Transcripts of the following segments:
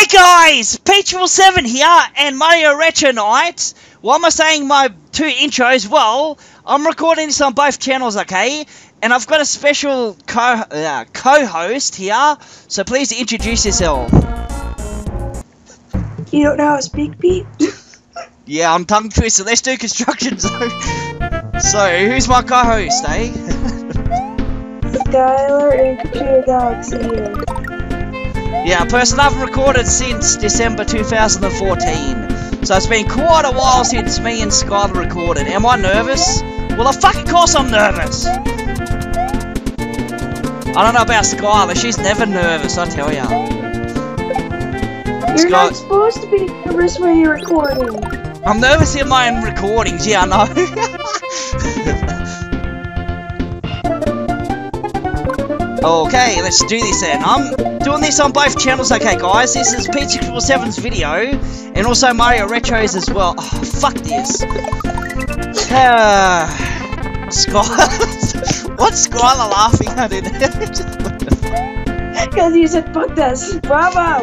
Hey guys, Peach7 here and Mario Retro Night. Why am I saying my two intros? Well, I'm recording this on both channels, okay? And I've got a special co uh, co-host here, so please introduce yourself. You don't know how to speak, Pete? yeah, I'm tongue twisted. Let's do construction zone. so, who's my co-host, eh? Skylar and Computer Galaxy here. Yeah, a person I haven't recorded since December 2014. So it's been quite a while since me and Skylar recorded. Am I nervous? Well, of fucking course I'm nervous! I don't know about Skylar, she's never nervous, I tell ya. You're Sky- not supposed to be nervous when you're recording. I'm nervous in my own recordings, yeah, I know. okay, let's do this then. I'm doing this on both channels, okay, guys? This is P647's video, and also Mario Retros as well. Oh, fuck this. Uh, Skylar. What's Skylar laughing at it? Because you said fuck this. Bravo!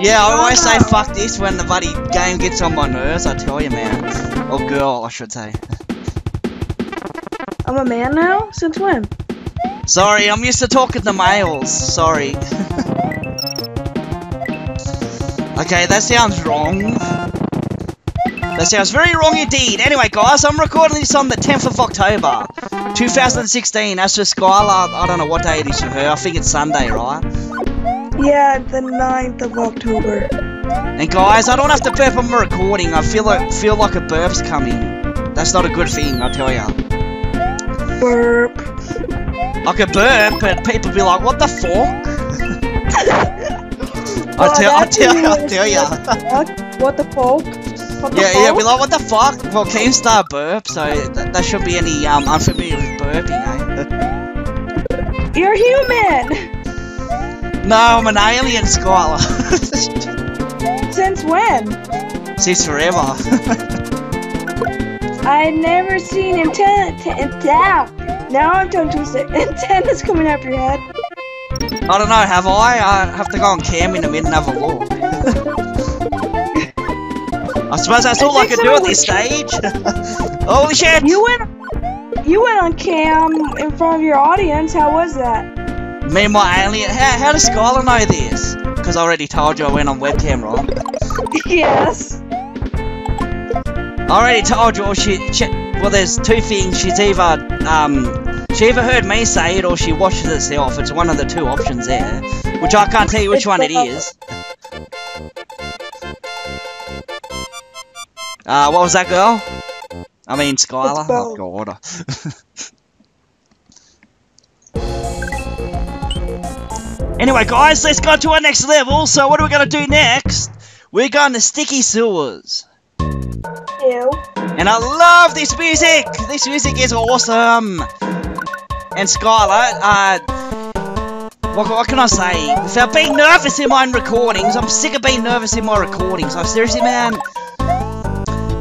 yeah, I always say fuck this when the bloody game gets on my nerves, I tell you, man. Or girl, I should say. I'm a man now? Since when? Sorry, I'm used to talking to males. Sorry. okay, that sounds wrong. That sounds very wrong indeed. Anyway, guys, I'm recording this on the 10th of October, 2016. As for Skylar, I don't know what day it is for her. I think it's Sunday, right? Yeah, the 9th of October. And guys, I don't have to burp on my recording. I feel like feel like a burp's coming. That's not a good thing, I tell ya. Burp. I could burp, but people be like, "What the fuck?" I tell, I tell, I weird. tell ya. What? The fuck? What the Yeah, yeah, fuck? be like, what the fuck? Well, Keemstar burp, so th there shouldn't be any um unfamiliar with burping, eh? You're human! no, I'm an alien, Skylar. Since when? Since forever. I never seen antenna. Now I'm tongue twisted. Antenna's coming up your head. I don't know, have I? I have to go on cam in a minute and have a look. I suppose that's all I think can do at this stage. Holy shit! You went. You went on cam in front of your audience. How was that? Me and my alien. How, how does Skylar know this? Because I already told you I went on webcam, right? yes. I already told you, or she, she. Well, there's two things. She's either um, she either heard me say it or she watches it herself. It's one of the two options there, which I can't tell you which one it is. Uh, what was that girl? I mean, Skylar. Oh God. anyway, guys, let's go to our next level. So, what are we gonna do next? We're going to Sticky Sewers. Ew. And I love this music! This music is awesome! And Skylar, uh, what, what can I say? Without being nervous in my own recordings, I'm sick of being nervous in my recordings. Like, seriously, man,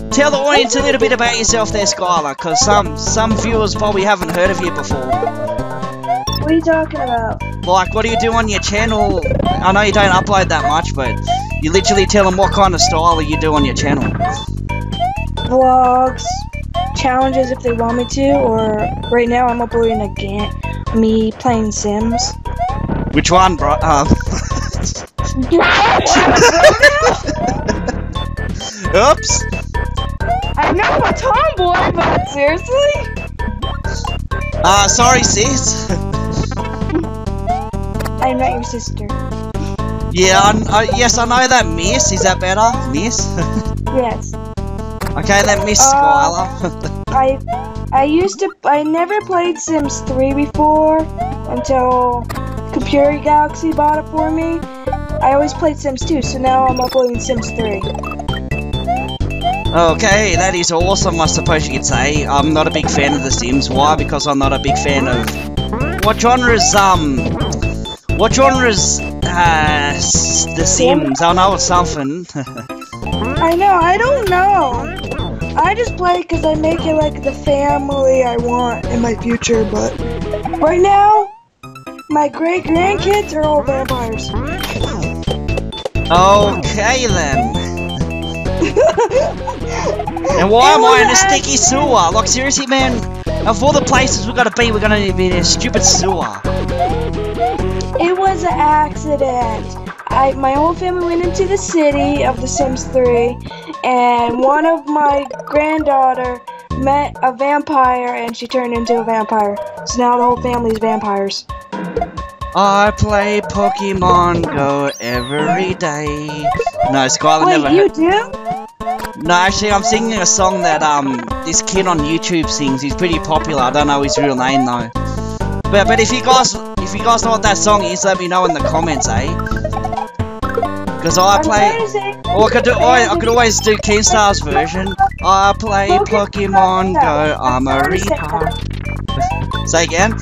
tell the audience a little bit about yourself there, Skylar, because some, some viewers probably haven't heard of you before. What are you talking about? Like, what do you do on your channel? I know you don't upload that much, but you literally tell them what kind of style you do on your channel. Vlogs, challenges if they want me to, or right now I'm uploading a game. Me playing Sims. Which one, bro? Um, oops! I know I'm a tomboy, but seriously? Uh, sorry, sis. I'm not your sister. yeah, I, I, yes, I know that miss. Is that better? Miss? Yes. okay, then Miss Uh, Skylar. I I used to I never played Sims 3 before until Computer Galaxy bought it for me. I always played Sims 2, so now I'm uploading Sims 3. okay, that is awesome, I suppose you could say. I'm not a big fan of The Sims. Why? Because I'm not a big fan of... What genres, um... What genres, uh... The Sims? I know it's something. I know, I don't know. I just play because I make it like the family I want in my future, but right now, my great grandkids are all vampires. Okay then. and why am I in a sticky sewer? Like seriously, man. Of all the places we gotta be, we're gonna be in a stupid sewer. It was an accident. I, my whole family went into the city of The Sims 3, and one of my granddaughter met a vampire, and she turned into a vampire. So now the whole family's vampires. I play Pokemon Go every day. No, Skylar Wait, never. you do? No, actually, I'm singing a song that um this kid on YouTube sings. He's pretty popular. I don't know his real name though. But but if you guys if you guys know what that song is, let me know in the comments, eh? Because I play. Or I could do. I, I could always do Keemstar's version. I play Pokemon Go. I'm a retard. Say again.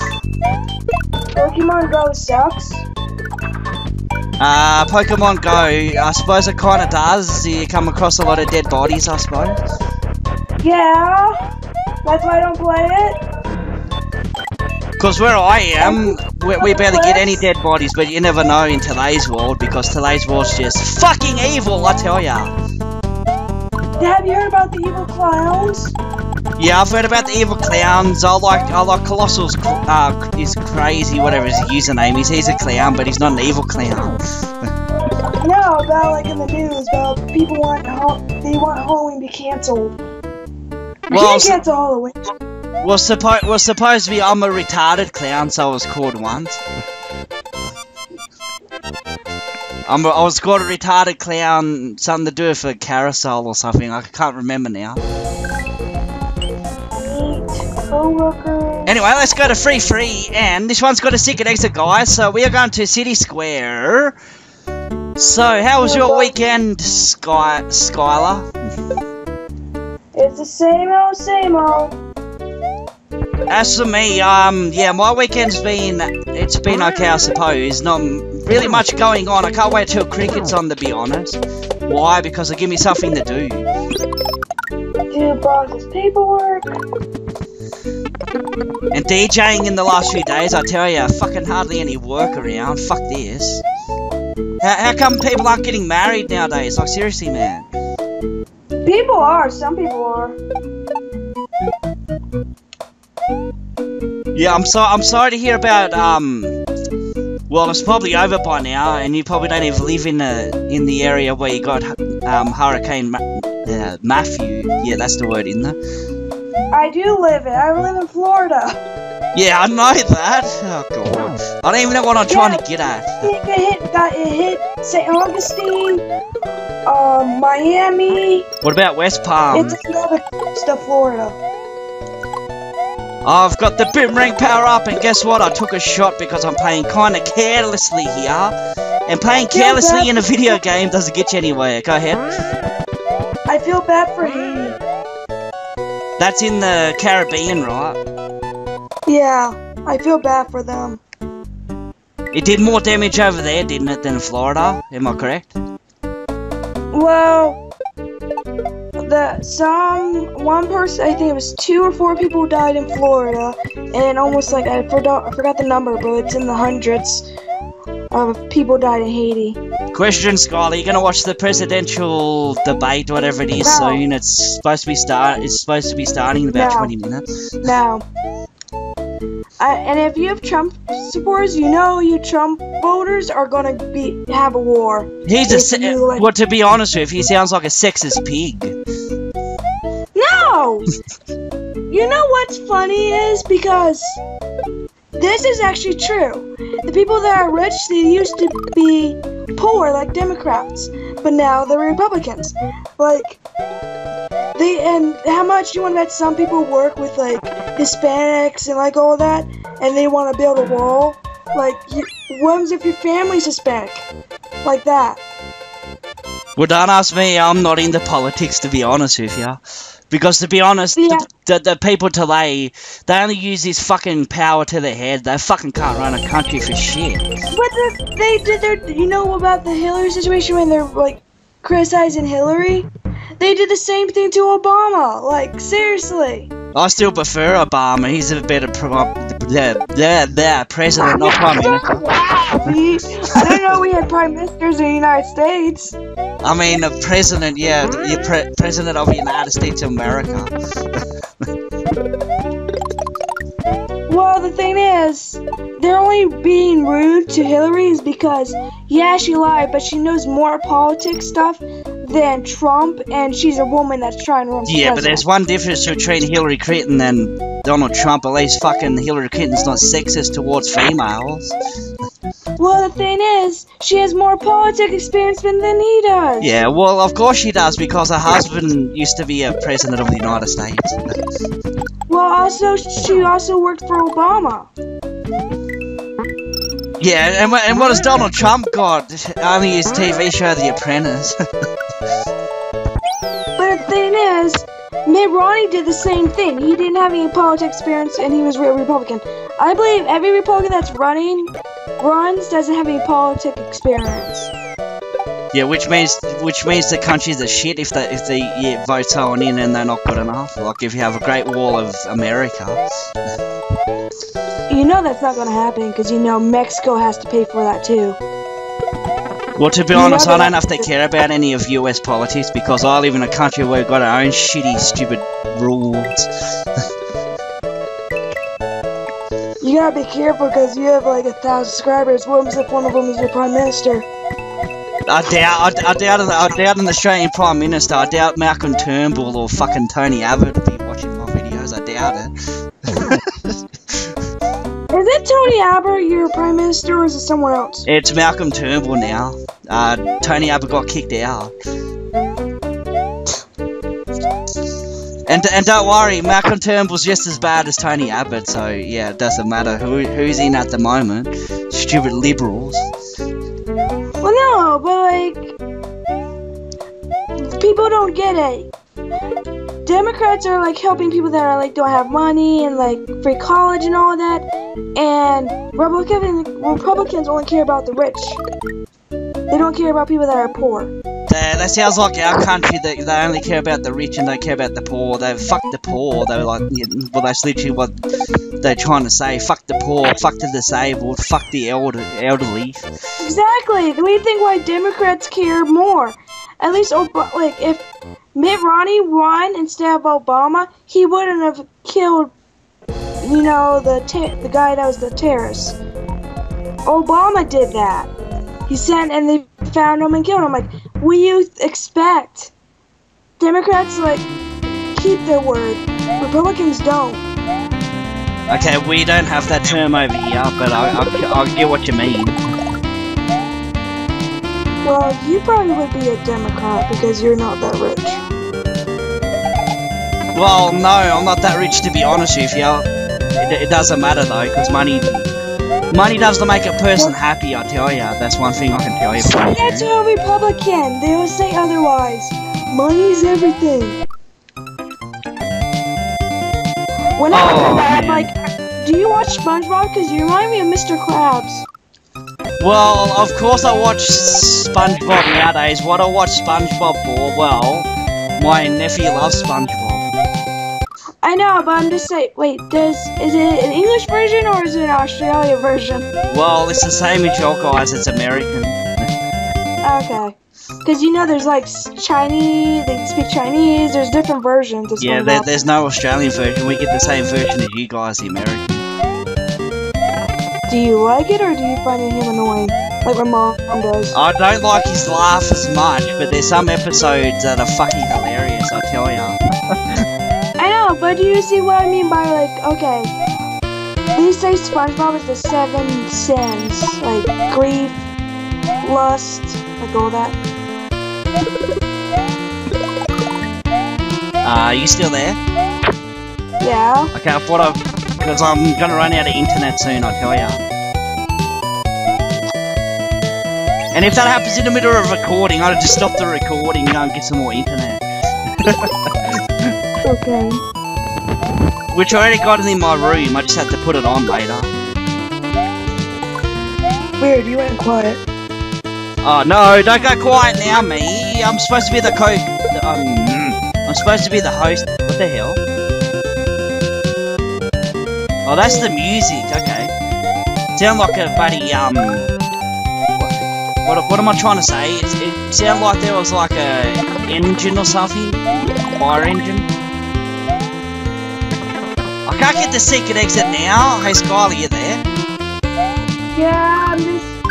Pokemon Go sucks. Uh, Pokemon Go. I suppose it kind of does. You come across a lot of dead bodies. I suppose. Yeah, that's why I don't play it. Because where I am, we, we barely get any dead bodies, but you never know in today's world because today's world's just fucking evil, I tell ya. Have you heard about the evil clowns? Yeah, I've heard about the evil clowns. I like, I like Colossal's. Uh, is crazy, whatever his username is. He's a clown, but he's not an evil clown. No, about like in the news about people want they want Halloween to be canceled. We Well, can't cancel Halloween. Was supposed was supposed to be I'm a retarded clown, so I was called once. I'm a, I was called a retarded clown, something to do with a carousel or something. I can't remember now. Anyway, let's go to free free, and this one's got a secret exit, guys. So we are going to City Square. So, how was your weekend, Sky Skylar? It's the same old, same old. As for me, um, yeah, my weekend's been it's been okay, I suppose. Not really much going on. I can't wait till cricket's on, to be honest. Why? Because they give me something to do. Do boss's paperwork. And DJing in the last few days, I tell you, fucking hardly any work around. Fuck this. How, how come people aren't getting married nowadays? Like seriously, man. People are. Some people are. Yeah, I'm so I'm sorry to hear about um. Well, it's probably over by now, and you probably don't even live in the in the area where you got um Hurricane Ma- uh, Matthew. Yeah, that's the word, isn't it? I do live it. I live in Florida. Yeah, I know that. Oh god, I don't even know what I'm trying to get at. It, it hit. That it hit St. Augustine, um, Miami. What about West Palm? it's another of Florida. I've got the boomerang power up, and guess what? I took a shot because I'm playing kind of carelessly here. And playing carelessly in a video game doesn't get you anywhere. Go ahead. I feel bad for Haiti. That's in the Caribbean, right? Yeah, I feel bad for them. It did more damage over there, didn't it, than Florida? Am I correct? Well, the some one person, I think it was two or four people died in Florida, and almost like I forgot, I forgot the number, but it's in the hundreds of people died in Haiti. Question, Skylar, you gonna watch the presidential debate, whatever it is, No. soon? It's supposed to be start. It's supposed to be starting in about No. 20 minutes. Now, I, and if you have Trump supporters, you know you Trump voters are gonna be have a war. He's a. Se- well, to be honest with you, he sounds like a sexist pig. You know what's funny is because this is actually true. The people that are rich, they used to be poor like Democrats, but now they're Republicans. Like they and how much you want to bet some people work with like Hispanics and like all that, and they want to build a wall. Like, what if your family's Hispanic? Like that. Well, don't ask me. I'm not into politics, to be honest with you. Because to be honest, Yeah. the, the, the people today, they only use this fucking power to their head. They fucking can't run a country for shit. But the, they did their, you know about the Hillary situation when they're like criticizing Hillary? They did the same thing to Obama. Like seriously. I still prefer Obama. He's a better pro- the the the president, not prime minister. I didn't know we had prime ministers in the United States. I mean, the president, yeah, the pre president of the United States of America. Well, the thing is, they're only being rude to Hillary is because, yeah, she lied, but she knows more politics stuff than Trump, and she's a woman that's trying to run Yeah, but there's one difference between Hillary Clinton and Donald Trump. At least fucking Hillary Clinton's not sexist towards females. Well, the thing is, she has more politics experience than, than he does. Yeah, well, of course she does because her husband used to be a president of the United States. Well, also, she also worked for Obama. Yeah, and and what has Donald Trump got? Only his TV show, The Apprentice. Romney did the same thing. He didn't have any politics experience, and he was a Republican. I believe every Republican that's running runs doesn't have any politics experience. yeah, which means which means the country's a shit if they if they yeah, vote someone in and they're not good enough. Like if you have a Great Wall of America. You know that's not going to happen because you know Mexico has to pay for that too. Well, to be honest, I don't know if they care about any of US politics because I live in a country where we've got our own shitty, stupid rules. You gotta be careful because you have like a thousand subscribers. What if one of them is your prime minister? I doubt, I, I doubt, I doubt an Australian Prime Minister. I doubt Malcolm Turnbull or fucking Tony Abbott will be watching my videos. I doubt it. Tony Abbott your prime minister or is it someone else? It's Malcolm Turnbull now. Uh, Tony Abbott got kicked out. And, and don't worry, Malcolm Turnbull's just as bad as Tony Abbott, so yeah, it doesn't matter who who's in at the moment. Stupid liberals. Well, no, but like people don't get it. Democrats are like helping people that are like don't have money and like free college and all that, and Republican Republicans only care about the rich. They don't care about people that are poor. That, that sounds like our country that they only care about the rich and don't care about the poor. They fuck the poor. They're like, well, that's literally what they're trying to say. Fuck the poor, fuck the disabled, fuck the elder, elderly. Exactly. We think why Democrats care more. At least, Ob- like if Mitt Romney won instead of Obama, he wouldn't have killed, you know, the the guy that was the terrorist. Obama did that. He sent and they found him and killed him. Like, what do you expect? Democrats like keep their word. Republicans don't. Okay, we don't have that term over here, but I, I, I get what you mean. Well, you probably would be a Democrat because you're not that rich. Well, no, I'm not that rich to be honest with you. It, it doesn't matter though, because money, money doesn't make a person happy. I tell ya, that's one thing I can tell you. That's you. a Republican. They'll say otherwise. Money's everything. When I Oh, I'm like, do you watch SpongeBob? Because you remind me of Mr. Krabs. Well, of course I watch SpongeBob nowadays. What I watch SpongeBob for? Well, my nephew loves SpongeBob. I know, but I'm just saying. Wait, does is it an English version or is it an Australia version? Well, it's the same with your guys. It's American. Okay. Because you know, there's like Chinese. They speak Chinese. There's different versions. Of Yeah, there, there's no Australian version. We get the same version as you guys, the American. Do you like it or do you find him annoying, like my mom does? I don't like his laugh as much, but there's some episodes that are fucking hilarious. I tell ya. But do you see what I mean by like, okay, they say SpongeBob is the seven sins, like grief, lust, like all that. Uh, are you still there? Yeah. Okay, I thought I, because I'm gonna run out of internet soon. I tell ya. And if that happens in the middle of recording, I'll just stop the recording and go and get some more internet. Okay. Which I already got in my room. I just had to put it on later. Weird, you went quiet. Oh no! Don't go quiet now, me. I'm supposed to be the co. Um, I'm supposed to be the host. What the hell? Oh, that's the music. Okay. Sound like a buddy. Um. What, what, what am I trying to say? It, it sounded like there was like a engine or something, fire engine. I can't get the secret exit now. Hey, Skylar, you there? Yeah, I'm just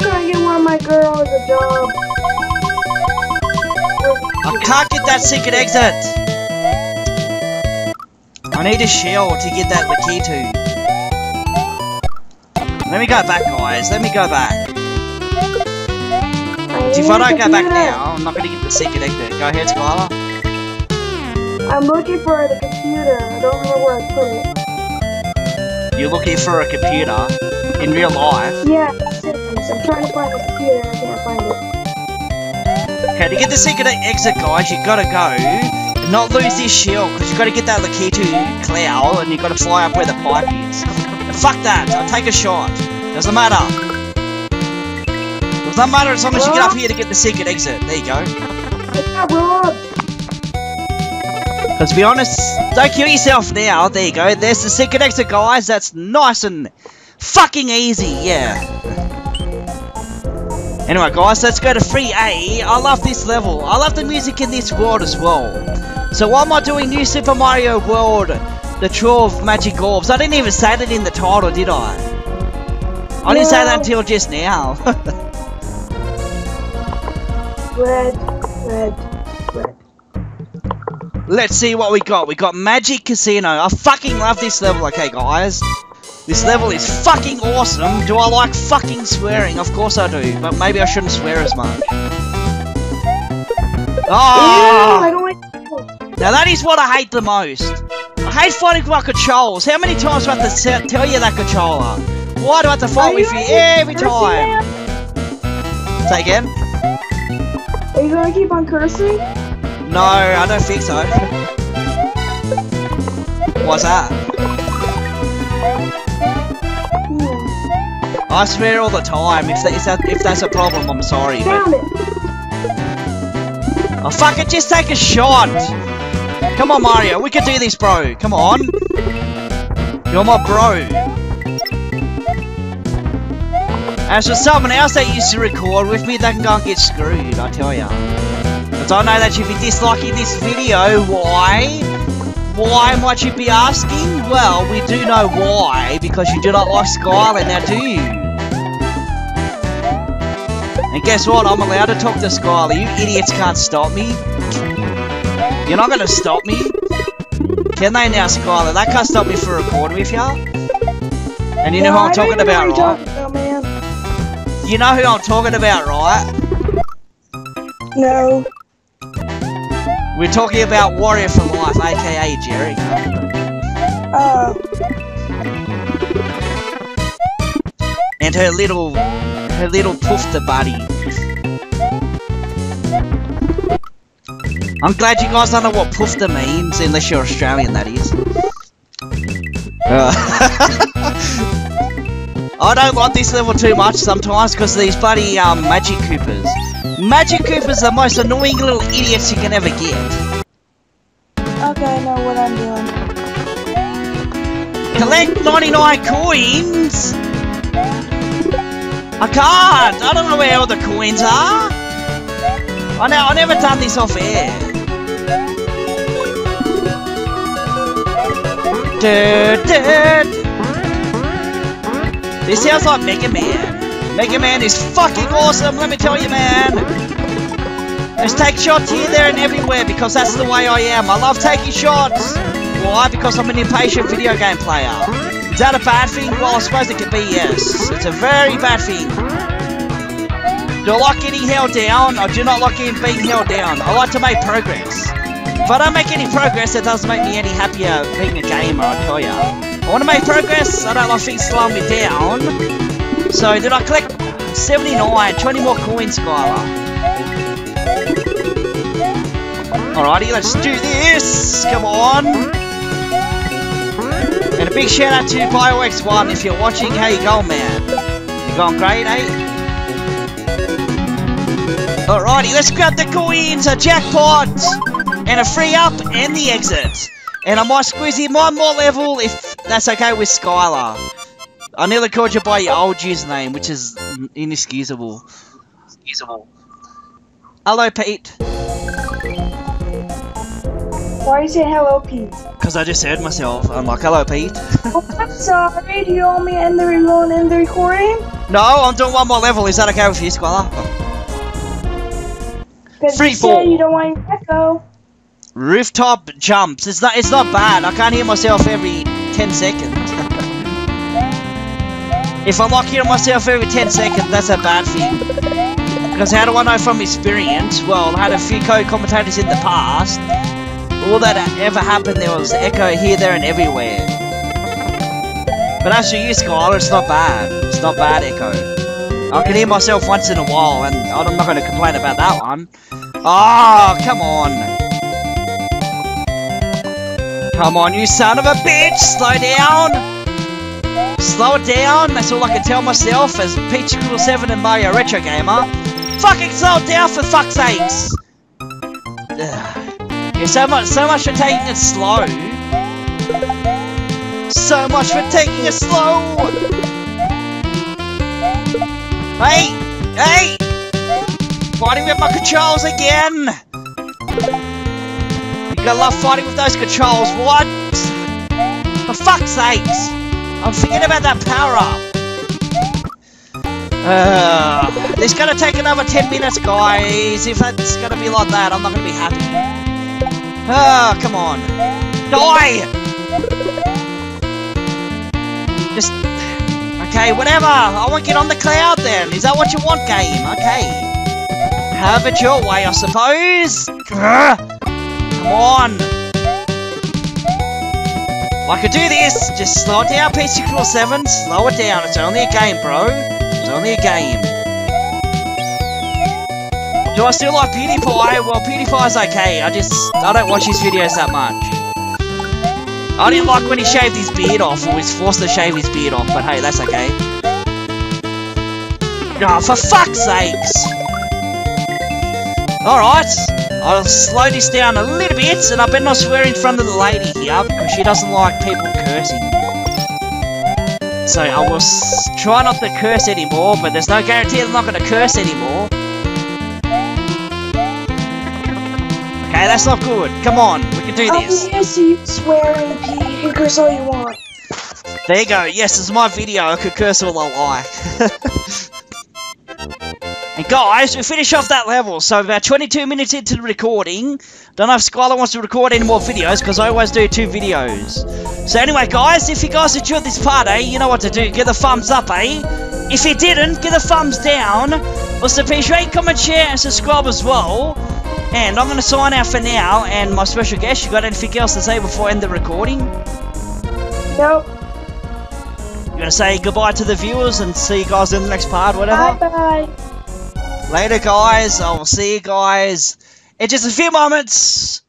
trying to get one of my girls a job. Um, I can't get that secret exit. I need a shell to get that the key to. Let me go back, guys. Let me go back. If I don't go back now, I'm not going to get the secret exit. Go ahead, Skylar. I'm looking for the computer. I don't know where I put it. You're looking for a computer in real life. Yeah. I'm trying to find the computer and I can't find it. Okay, to get the secret exit, guys, you gotta go. Not lose this shield, because you gotta get that Lakitu cloud, and you gotta fly up where the pipe is. And fuck that, I'll take a shot. Doesn't matter. Doesn't matter as long as you get up here to get the secret exit. There you go. To be honest, don't kill yourself now. There you go. There's the secret exit, guys. That's nice and fucking easy. Yeah. Anyway, guys, let's go to 3A. I love this level. I love the music in this world as well. So why am I doing New Super Mario World, the 12 Magic Orbs? I didn't even say that in the title, did I? I didn't say that until just now. Red, red, red. Let's see what we got. We got Magic Casino. I fucking love this level, okay, guys? This level is fucking awesome. Do I like fucking swearing? Of course I do, but maybe I shouldn't swear as much. Oh! Now that is what I hate the most. I hate fighting my controls. How many times do I have to tell you that controller? Why do I have to fight Are with you actually every time? Say again? Are you gonna keep on cursing? No, I don't think so. What's that? I swear all the time. If, that, if, that, if that's a problem, I'm sorry. But. Oh, fuck it, just take a shot! Come on, Mario, we can do this, bro. Come on. You're my bro. As for someone else that used to record with me, they can go and get screwed, I tell ya. I know that you'll be disliking this video. Why? Why might you be asking? Well, we do know why, because you do not like Skylar, now do you? And guess what? I'm allowed to talk to Skylar. You idiots can't stop me. You're not gonna stop me. Can they now, Skylar? They can't stop me from recording with ya. And you know who I'm talking about, right? talking about. You know who I'm talking about, right? No. We're talking about Warrior for Life, aka Jerry. Uh, And her little, her little poof the buddy. I'm glad you guys don't know what poofta means, unless you're Australian, that is. Uh, I don't like this level too much sometimes because these bloody um, Magic Koopas. Magic Koopas are the most annoying little idiots you can ever get. okay, I know what I'm doing. Collect 99 coins! I can't! I don't know where all the coins are! I know, I never done this off air. Duh, duh. This sounds like Mega Man. Mega Man is fucking awesome, let me tell you, man. Just take shots here, there, and everywhere because that's the way I am. I love taking shots. Why? Because I'm an impatient video game player. Is that a bad thing? Well, I suppose it could be, yes. It's a very bad thing. Do I like getting held down? I do not like being held down. I like to make progress. If I don't make any progress, it doesn't make me any happier being a gamer, I tell ya. I want to make progress, I don't like things slowing me down. So, did I collect 79? 20 more coins, Skylar. Alrighty, let's do this! Come on! And a big shout out to BioX1 if you're watching, how you going, man? You going great, eh? Alrighty, let's grab the coins, a jackpot, and a free up, and the exit. And I might squeeze in one more level if that's okay with Skylar. I nearly called you by your old username, which is inexcusable. Excusable. Hello, Pete. Why are you saying hello, Pete? Because I just heard myself. I'm like, hello, Pete. oh, I'm sorry. Do you want me to end the, end the recording? No, I'm doing one more level. Is that okay with you, Skylar? Free fall. You don't want echo. Rooftop jumps. It's not. It's not bad. I can't hear myself every ten seconds. If I'm not hearing myself every ten seconds, that's a bad thing. Because how do I know from experience? Well, I had a few co-commentators in the past. All that ever happened, there was echo here, there, and everywhere. But as for you, Skylar, it's not bad. It's not bad echo. I can hear myself once in a while, and I'm not going to complain about that one. Oh, come on. Come on, you son of a bitch! Slow down! Slow it down, that's all I can tell myself as Peach School 7 and Mario Retro Gamer. Fucking slow it down for fuck's sakes! Yeah, so much, so much for taking it slow. So much for taking it slow! Hey! Hey! Fighting with my controls again! You gotta love fighting with those controls, what? For fuck's sakes! I'm forgetting about that power-up! Uh, it's gonna take another 10 minutes, guys. If that's gonna be like that, I'm not gonna be happy. Oh, come on. Die! Just... Okay, whatever. I want to get on the cloud then. Is that what you want, game? Okay. Have it your way, I suppose. Come on! I could do this! Just slow it down, PC Claw 7. Slow it down. It's only a game, bro. It's only a game. Do I still like PewDiePie? Well, PewDiePie's okay. I just... I don't watch his videos that much. I didn't like when he shaved his beard off, or was forced to shave his beard off, but hey, that's okay. Oh, for fuck's sakes! Alright, I'll slow this down a little bit, and I better not swear in front of the lady here, because she doesn't like people cursing. So I will try not to curse anymore, but there's no guarantee I'm not going to curse anymore. Okay, that's not good. Come on, we can do oh, this. I'm used to you swearing. You can curse all you want. There you go. Yes, it's my video. I could curse all I like. Guys, we finish off that level, so about 22 minutes into the recording. Don't know if Skylar wants to record any more videos, because I always do two videos. So anyway, guys, if you guys enjoyed this part, eh, you know what to do. Give the thumbs up, eh? If you didn't, give the thumbs down. Also, please rate, comment, share, and subscribe as well. And I'm going to sign out for now, and my special guest, you got anything else to say before I end the recording? Nope. You going to say goodbye to the viewers and see you guys in the next part, whatever? Bye-bye. Later, guys. I will see you guys in just a few moments.